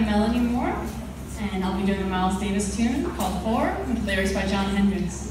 I'm Melanie Moore, and I'll be doing a Miles Davis tune called Four, with lyrics by John Hendricks.